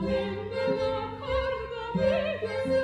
carga de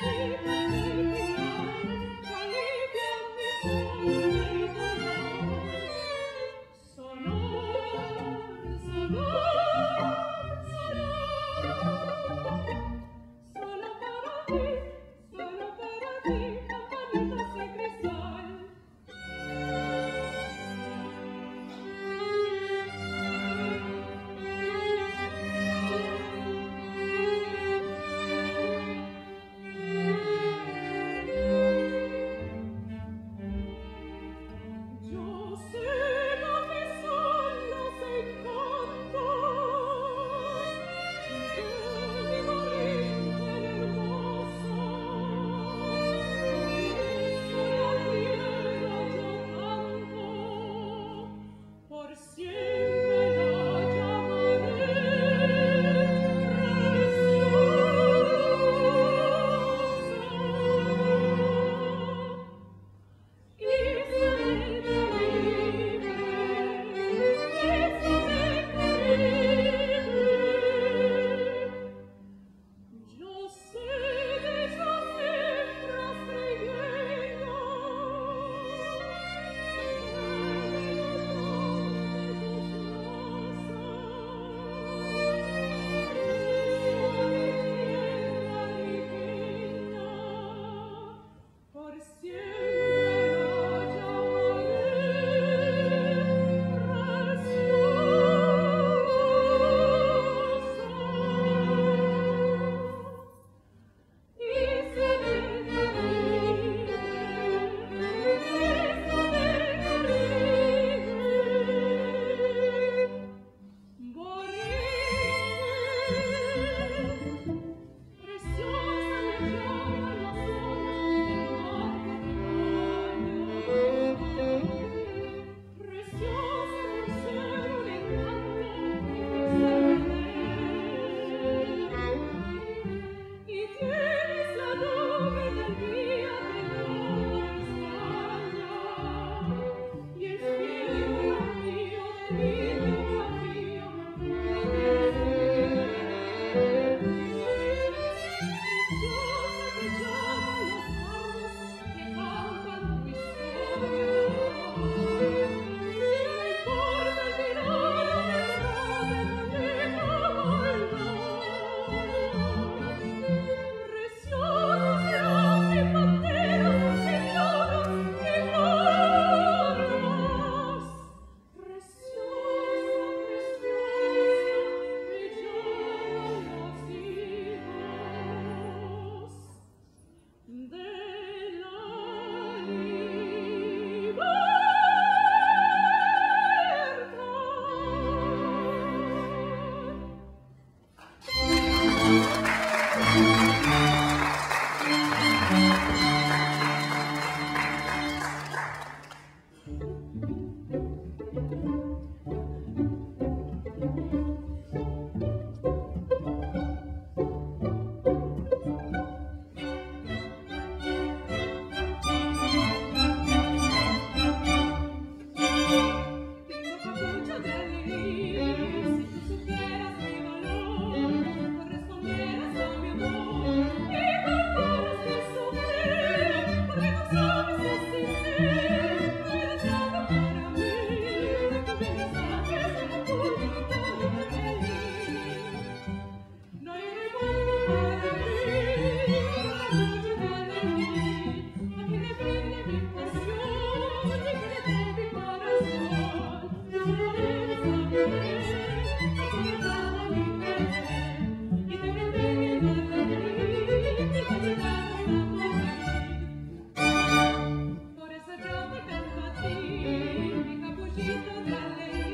You.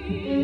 you.